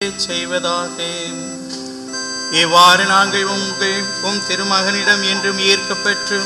செய்வதாக. இவ்வாறு நாங்கள் உங்கள் உம் திருமகனிடம் என்றும் ஈர்க்கப்பெற்று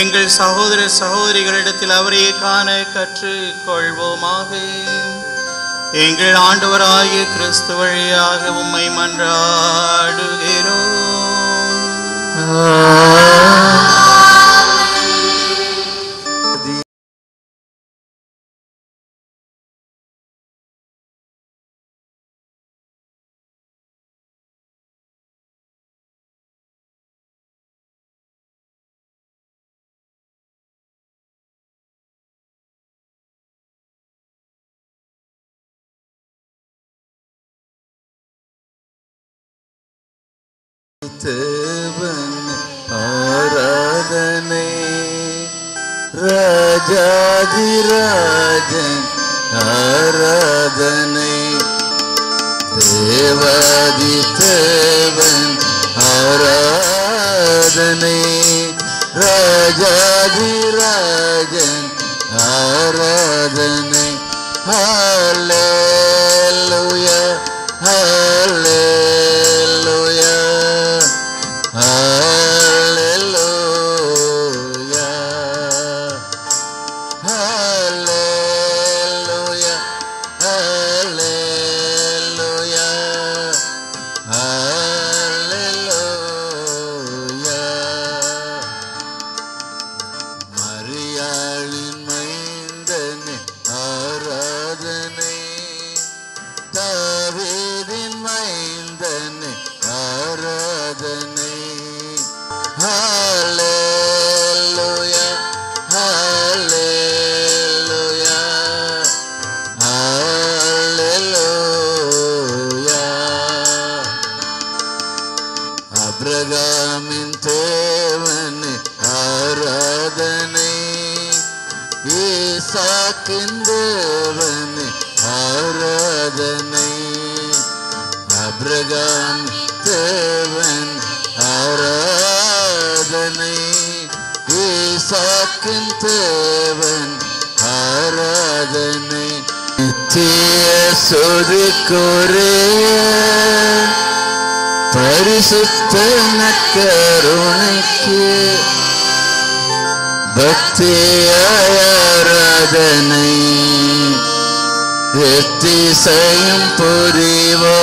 எங்கள் சகோதர சகோதரிகளிடத்தில் அவரையே காண கற்றுக் கொள்வோமாக எங்கள் ஆண்டவராகிய கிறிஸ்து வழியாக உம்மை மன்றாடுகிறோம். தேவன் ஆராதனை. ராஜாதிராஜன் ஆராதனை. தேவாதி தேவன் ஆராதனை. ராஜாதிராஜன் ஆராதனை. ஹாலே ஆராதனை ஹalleluya ஹalleluya ஹalleluya அப்ரகாமின் தேவன் ஆராதனை ஈசாக்கின் தேவன் ஆராதனை அப்ரகாம் தேவன் ஆராதனை. ஈசாக்கின் தேவன் ஆராதனை. நித்திய சொதுக்குரிய பரிசுத்த நக்கருணைக்கு பக்தியாராதனை எத்திசையும் புரிவோ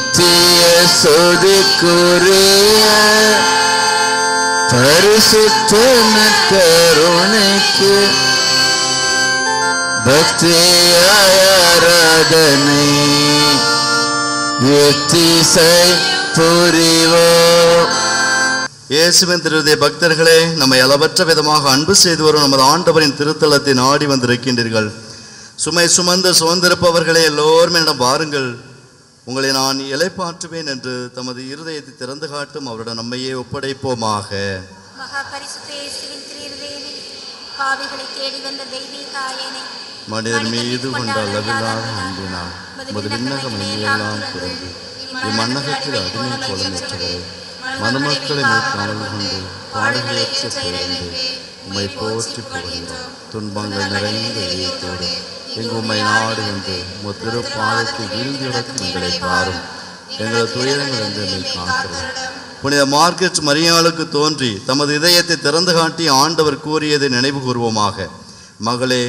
நித்திய சொதுக்குரிய பரிசுத்த கருணைக்கு பக்தியாராதனை எத்திசை புரிவோ. இயேசுவின் திருடைய பக்தர்களே நம்மை அளவற்ற விதமாக அன்பு செய்து வரும் நமது ஆண்டவரின் திருத்தலத்தை நாடி வந்திருக்கின்றீர்கள். சுமை சுமந்து சுதந்திரப்பவர்களே எல்லோரும் என்னிடம் பாருங்கள் உங்களை நான் இலைப்பாற்றுவேன் என்று தமது இருதயத்தை திறந்து காட்டும் அவருடன் நம்மையே ஒப்படைப்போமாக. மனிதர் மீது கொண்ட அளவில்லாத அன்பினால். உமது விண்ணகம் எல்லாம் திறந்து இம்மண்ணகத்தில் அடிமை கோலமேற்றவரே மணமக்களை மேற்காமல் கொண்டு பாடுகளேற்ற பிறந்து உம்மை போற்றி புகழ்கிறோம் துன்பங்கள் நிறைந்த இதயத்தோடு எங்குமை நாடு என்று முத்திரு பாதத்தை வீழ்ந்து எங்களை பாரும். எங்களது துயரங்கள் என்று நீ காக்கிறோம். புனித மார்க்கெட் மரியாளுக்கு தோன்றி தமது இதயத்தை திறந்து காட்டி ஆண்டவர் கூறியதை நினைவு கூறுவோமாக மகளே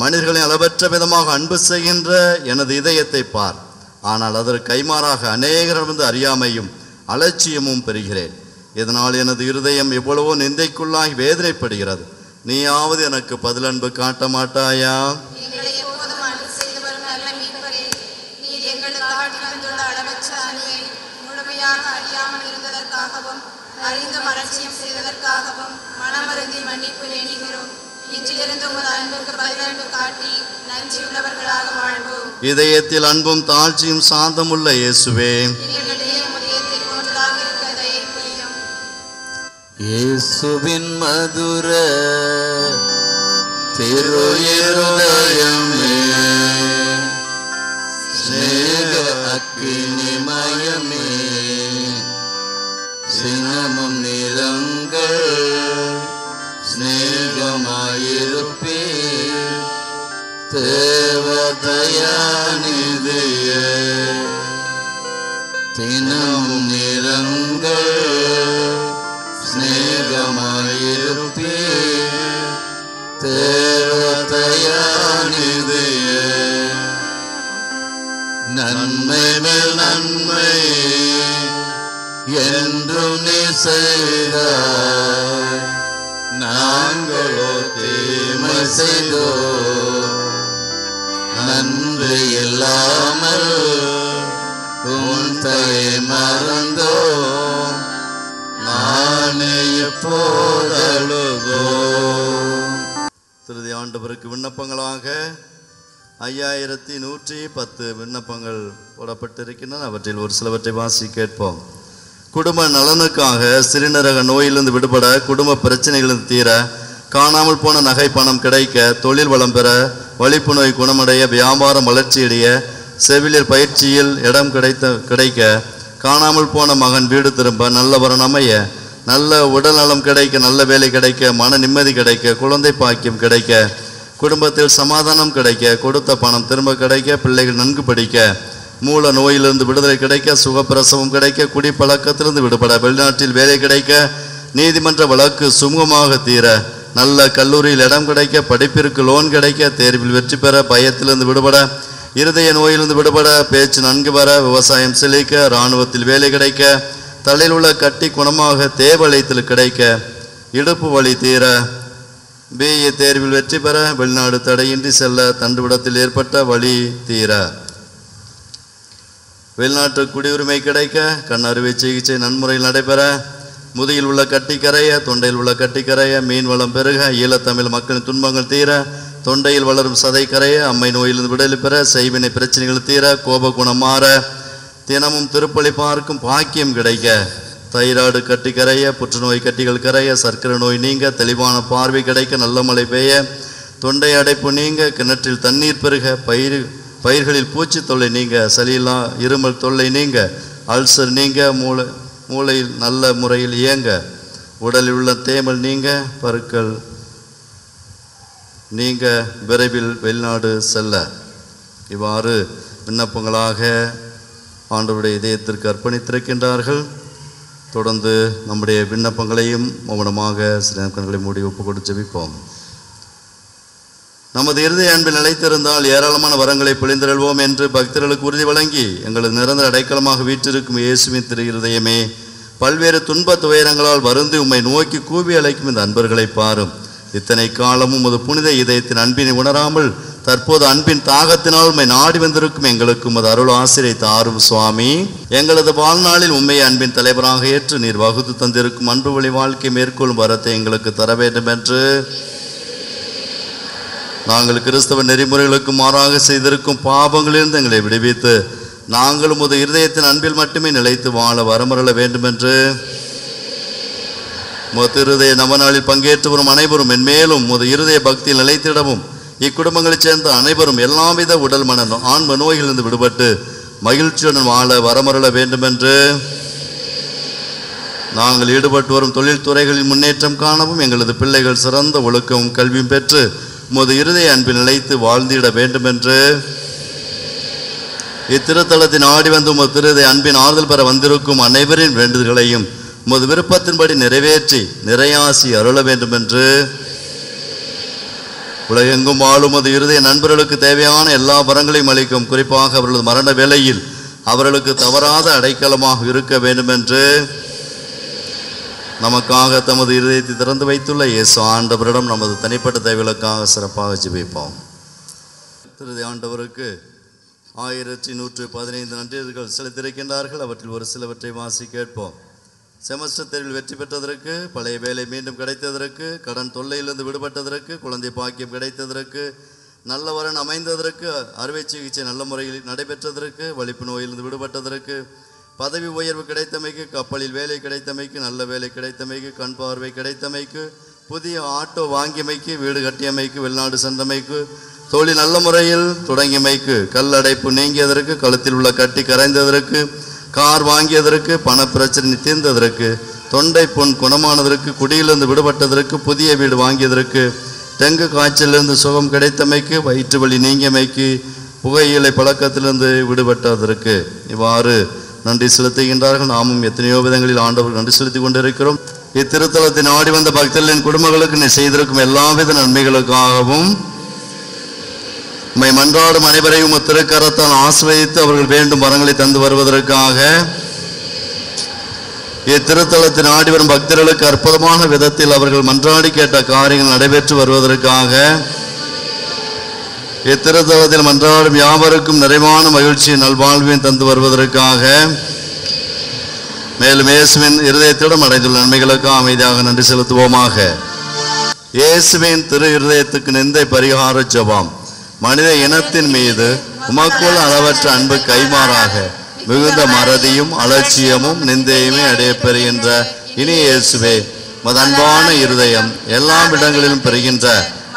மனிதர்களின் அளவற்ற விதமாக அன்பு செய்கின்ற எனது இதயத்தை பார். ஆனால் அதற்கு கைமாறாக அநேகரமிருந்து அறியாமையும் அலட்சியமும் பெறுகிறேன். இதனால் எனது இருதயம் எவ்வளவோ நிந்தைக்குள்ளாகி வேதனைப்படுகிறது. நீயாவது எனக்கு பதிலன்பு காட்ட மாட்டாயா எங்களை எப்போதும் அன்பு செய்து வரும் நல்ல மீட்பரே நீர் எங்களுக்கு காட்டி வந்துள்ள அளவற்ற அன்பை முழுமையாக அறியாமல் இருந்ததற்காகவும் அறிந்து மலட்சியம் செய்ததற்காகவும் மனமருந்தி மன்னிப்பு வேண்டுகிறோம். இதயத்தில் அன்பும் தாழ்ச்சியும் சாந்தமுள்ள இயேசுவே. இயேசுவின் மதுர ஸ்நேக அக்கினிமயமே சினமும் நிறங்கள் சிநேகமாயிருப்பே தேவதயாநிதியே தினம் நிறங்கள் சிநேகமாயிருப்பே தேவதயாநிதியே நன்மை மேல் நன்மை என்றும் நீ செய்தாய். தீமை செய்தோ? நன்றி இல்லாமல் உன் தயை மறந்தோ? நானே எப்போதழுதோ திருதி ஆண்டவருக்கு விண்ணப்பங்களாக ஐயாயிரத்தி நூற்றி பத்து விண்ணப்பங்கள் போடப்பட்டிருக்கின்றன. அவற்றில் ஒரு சிலவற்றை வாசி கேட்போம். குடும்ப நலனுக்காக சிறுநரக நோயிலிருந்து விடுபட குடும்ப பிரச்சனைகளிலிருந்து தீர காணாமல் போன நகை பணம் கிடைக்க தொழில் வளம் பெற வலிப்பு நோய் குணமடைய வியாபாரம் வளர்ச்சியடைய செவிலியர் பயிற்சியில் இடம் கிடைத்த கிடைக்க காணாமல் போன மகன் வீடு திரும்ப நல்ல வரன் அமைய நல்ல உடல் நலம் கிடைக்க நல்ல வேலை கிடைக்க மன நிம்மதி கிடைக்க குழந்தை பாக்கியம் கிடைக்க குடும்பத்தில் சமாதானம் கிடைக்க கொடுத்த பணம் திரும்ப கிடைக்க பிள்ளைகள் நன்கு படிக்க மூல நோயிலிருந்து விடுதலை கிடைக்க சுகப்பிரசவம் கிடைக்க குடிப்பழக்கத்திலிருந்து விடுபட வெளிநாட்டில் வேலை கிடைக்க நீதிமன்ற வழக்கு சுமூகமாக தீர நல்ல கல்லூரியில் இடம் கிடைக்க படிப்பிற்கு லோன் கிடைக்க தேர்வில் வெற்றி பெற பயத்திலிருந்து விடுபட இருதய நோயிலிருந்து விடுபட பேச்சு நன்கு வர விவசாயம் செழிக்க இராணுவத்தில் வேலை கிடைக்க தலையில் உள்ள கட்டி குணமாக தேவலயத்தில் கிடைக்க இடுப்பு வழி தீர பிஏ தேர்வில் வெற்றி பெற வெளிநாடு தடையின்றி செல்ல தண்டுவிடத்தில் ஏற்பட்ட வழி தீர. வெளிநாட்டு குடியுரிமை கிடைக்க கண் அறுவை சிகிச்சை நன்முறையில் நடைபெற முதுகில் உள்ள கட்டி கரைய தொண்டையில் உள்ள கட்டி கரைய மீன் வளம் பெருக ஈழத்தமிழ் மக்களின் துன்பங்கள் தீர தொண்டையில் வளரும் சதை கரைய அம்மை நோயிலிருந்து விடுதலை பெற செய்வினை பிரச்சனைகள் தீர கோப குணம் மாற தினமும் திருப்பலி பார்க்கும் பாக்கியம் கிடைக்க தைராய்டு கட்டி கரைய புற்றுநோய் கட்டிகள் கரைய சர்க்கரை நோய் நீங்க தெளிவான பார்வை கிடைக்க நல்ல மழை பெய்ய தொண்டை அடைப்பு நீங்க கிணற்றில் தண்ணீர் பெருக பயிர் பயிர்களில் பூச்சி தொல்லை நீங்க சளியில்லா இருமல் தொல்லை நீங்க அல்சர் நீங்க மூளை மூளையில் நல்ல முறையில் இயங்க. உடலில் உள்ள தேமல் நீங்க பருக்கள் நீங்க விரைவில் வெளிநாடு செல்ல. இவ்வாறு விண்ணப்பங்களாக ஆண்டவருடைய இதயத்திற்கு அர்ப்பணித்திருக்கின்றார்கள். தொடர்ந்து நம்முடைய விண்ணப்பங்களையும் மௌனமாக சில கண்களை மூடி ஒப்பு கொடுத்து ஜெபிப்போம். நமது இறுதி அன்பில் நிலைத்திருந்தால் ஏராளமான வரங்களை பிழிந்திருள்வோம் என்று பக்தர்களுக்கு உறுதி வழங்கி எங்களது நிரந்தர அடைக்கலமாக வீற்றிருக்கும் இயேசுவின் திரு இருதயமே பல்வேறு துன்ப துயரங்களால் வருந்து உம்மை நோக்கி கூவி அழைக்கும் இந்த அன்பர்களை பாரும். இத்தனை காலமும் உமது புனித இதயத்தின் அன்பினை உணராமல் தற்போது அன்பின் தாகத்தினால் உண்மை நாடி வந்திருக்கும் எங்களுக்கு உமது அருள் ஆசிரியை தாரும் சுவாமி. எங்களது வாழ்நாளில் உண்மை அன்பின் தலைவராக ஏற்று நீர் வகுத்து தந்திருக்கும் அன்பு வழி வாழ்க்கை மேற்கொள்ளும் வரத்தை எங்களுக்கு தர வேண்டும் என்று நாங்கள் கிறிஸ்தவ நெறிமுறைகளுக்கு மாறாக செய்திருக்கும் பாவங்களிலிருந்து எங்களை விடுவித்து நாங்கள் உமது இருதயத்தின் அன்பில் மட்டுமே நிலைத்து வாழ வரமருள வேண்டும் என்று இருதய நவநாளில் பங்கேற்று வரும் அனைவரும் மென்மேலும் உமது இருதய பக்தியில் நிலைத்திடவும் இக்குடும்பங்களைச் சேர்ந்த அனைவரும் எல்லாவித உடல் மன நோ- ஆன்ம நோய்களிலிருந்து விடுபட்டு மகிழ்ச்சியுடன் வாழ வரமருள வேண்டும் என்று நாங்கள் ஈடுபட்டு வரும் தொழில்துறைகளின் முன்னேற்றம் காணவும் எங்களது பிள்ளைகள் சிறந்த ஒழுக்கமும் கல்வியும் பெற்று உமது இருதய அன்பில் நிலைத்து வாழ்ந்திட வேண்டும் என்று இத்திருத்தலத்தின் ஆடி வந்து உமது திருதய அன்பின் ஆறுதல் பெற வந்திருக்கும் அனைவரின் வேண்டுதல்களையும் உமது விருப்பத்தின்படி நிறைவேற்றி நிறையாசி அருள வேண்டும் என்று உலகெங்கும் வாழும் உமது இருதய நண்பர்களுக்கு தேவையான எல்லா வரங்களையும் அளிக்கும் குறிப்பாக அவர்களது மரண வேளையில் அவர்களுக்கு தவறாத அடைக்கலமாக இருக்க வேண்டும் என்று நமக்காக தமது இருதயத்தை திறந்து வைத்துள்ள இயேசு ஆண்டவரிடம் நமது தனிப்பட்ட தேவைகளுக்காக சிறப்பாக ஜிபிப்போம். திருதி ஆண்டவருக்கு ஆயிரத்தி நூற்று பதினைந்து நன்றியர்கள் செலுத்திருக்கின்றார்கள் அவற்றில் ஒரு சிலவற்றை வாசி கேட்போம். செமஸ்டர் தேர்வில் வெற்றி பெற்றதற்கு பழைய வேலை மீண்டும் கிடைத்ததற்கு கடன் தொல்லையிலிருந்து விடுபட்டதற்கு குழந்தை பாக்கியம் கிடைத்ததற்கு நல்ல வரன் அமைந்ததற்கு அறுவை சிகிச்சை நல்ல முறையில் நடைபெற்றதற்கு வலிப்பு நோயிலிருந்து விடுபட்டதற்கு பதவி உயர்வு கிடைத்தமைக்கு கப்பலில் வேலை கிடைத்தமைக்கு நல்ல வேலை கிடைத்தமைக்கு கண் பார்வை கிடைத்தமைக்கு புதிய ஆட்டோ வாங்கியமைக்கு வீடு கட்டியமைக்கு வெளிநாடு சென்றமைக்கு தொழில் நல்ல முறையில் தொடங்கியமைக்கு கல்லடைப்பு நீங்கியதற்கு கழுத்தில் உள்ள கட்டி கரைந்ததற்கு கார் வாங்கியதற்கு பண பிரச்சனை தீர்ந்ததற்கு தொண்டை புண் குணமானதற்கு குடியிலிருந்து விடுபட்டதற்கு புதிய வீடு வாங்கியதற்கு டெங்கு காய்ச்சலிலிருந்து சுகம் கிடைத்தமைக்கு வயிற்று வலி நீங்கியமைக்கு புகையிலை பழக்கத்திலிருந்து விடுபட்டதற்கு. இவ்வாறு நன்றி செலுத்துகின்றார்கள். நாமும் எத்தனையோ விதங்களில் ஆண்டவர் நன்றி செலுத்திக் கொண்டிருக்கிறோம். இத்திருத்தலத்தை நாடி வந்த பக்தர்களின் குடும்பங்களுக்கு நீ செய்திருக்கும் எல்லாவித நன்மைகளுக்காகவும் உம்மை மன்றாடும் அனைவரையும் திருக்கரத்தால் ஆசிரியத்து அவர்கள் வேண்டும் வரங்களை தந்து வருவதற்காக இத்திருத்தலத்தில் ஆடி வரும் பக்தர்களுக்கு அற்புதமான விதத்தில் அவர்கள் மன்றாடி கேட்ட காரியங்கள் நடைபெற்று வருவதற்காக இத்திருத்தலத்தில் மன்றாடும் யாவருக்கும் நிறைவான மகிழ்ச்சியும் நல்வாழ்வையும் தந்து வருவதற்காக மேலும் இயேசுவின் இருதயத்திடம் அடைந்துள்ள நன்மைகளுக்கு அமைதியாக நன்றி செலுத்துவோமாக. இயேசுவின் திரு இருதயத்துக்கு நிந்தை பரிகார ஜெபம். மனித இனத்தின் மீது உமக்குள் அளவற்ற அன்பு கைமாறாக மிகுந்த மறதியும் அலட்சியமும் நிந்தையுமே அடையப்பெறுகின்ற இனி இயேசுவே மது அன்பான இருதயம் எல்லா இடங்களிலும் பெறுகின்ற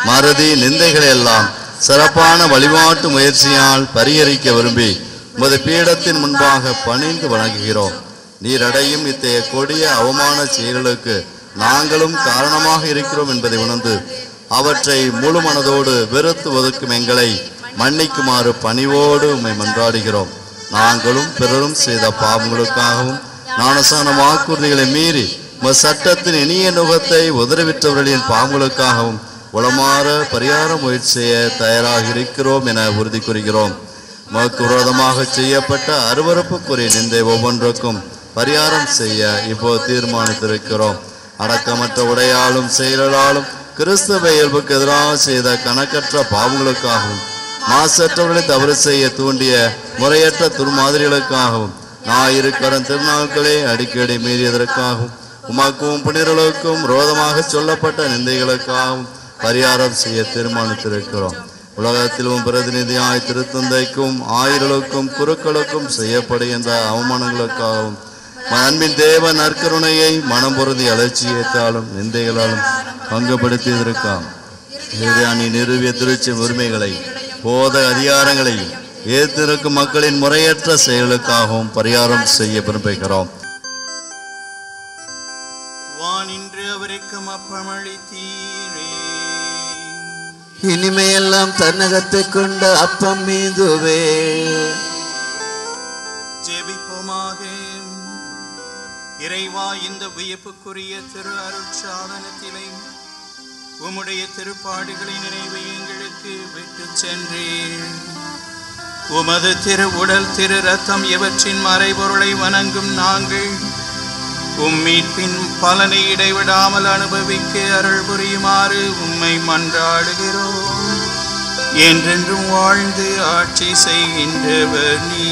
மறதி நிந்தைகளை எல்லாம் சிறப்பான வழிபாட்டு முயற்சியால் பரிகரிக்க விரும்பி உமது பீடத்தின் முன்பாக பணிந்து வணங்குகிறோம். நீரடையும் இத்தகைய கொடிய அவமான செயல்களுக்கு நாங்களும் காரணமாக இருக்கிறோம் என்பதை உணர்ந்து அவற்றை முழு மனதோடு வெறுத்து ஒதுக்கும் எங்களை மன்னிக்குமாறு பணிவோடு உம்மை மன்றாடுகிறோம். நாங்களும் பிறரும் செய்த பாவங்களுக்காகவும் நானசான வாக்குறுதிகளை மீறி உமது சட்டத்தின் இனிய நுகத்தை உதறிவிட்டவர்களின் பாவங்களுக்காகவும் உளமாற பரிகார முயற்சி செய்ய தயாராக இருக்கிறோம் என உறுதி கூறுகிறோம். உமக்கு விரோதமாக செய்யப்பட்ட அருவறுப்புக்குரிய நிந்தை ஒவ்வொன்றுக்கும் பரிகாரம் செய்ய இப்போது தீர்மானித்திருக்கிறோம். அடக்கமற்ற உடையாலும் செயலாலும் கிறிஸ்தவ இயல்புக்கு எதிராக செய்த கணக்கற்ற பாவங்களுக்காகவும் மாசற்றவர்களை தவறு செய்ய தூண்டிய முறையற்ற துர்மாதிரிகளுக்காகவும் ஞாயிறு கடன் திருநாட்களை அடிக்கடி மீறியதற்காகவும் உமாக்கும் புனிதர்களுக்கும் ரோதமாக சொல்லப்பட்ட நிந்தைகளுக்காகவும் பரிகாரம் செய்ய தீர்மானித்திருக்கிறோம். உலகத்திலும் பிரதிநிதியாய் திருத்தந்தைக்கும் ஆயிரலுக்கும் குருக்களுக்கும் செய்யப்படுகின்ற அவமானங்களுக்காகவும் அன்பின் தேவ நற்கருணையை மனம் பொருந்தி அலட்சியத்தாலும் நிந்தைகளாலும் பங்குபடுத்தியிருக்காம் நீ நிறுவிய திருச்சி உரிமைகளை போத அதிகாரங்களையும் ஏற்றிருக்கும் மக்களின் முறையற்ற செயலுக்காகவும் பரிகாரம் செய்ய விரும்புகிறோம். வானின்று அவருக்கு அப்பமளித்தீரே இனிமையெல்லாம் தன்னகத்தை கொண்ட அப்பம் மீதுவே ஜெபிப்போமாக. இறைவா இந்த வியப்புக்குரிய திரு அருட்சாதனத்திலே உம்முடைய திருப்பாடுகளை நினைவை எங்களுக்கு விட்டு சென்றேன் உமது திரு உடல் திரு ரத்தம் இவற்றின் மறைபொருளை வணங்கும் நாங்கள் உம்மீட்பின் பலனை இடைவிடாமல் அனுபவிக்க அருள் புரியுமாறு உம்மை மன்றாடுகிறோம். என்றென்றும் வாழ்ந்து ஆட்சி செய்கின்றவர் நீ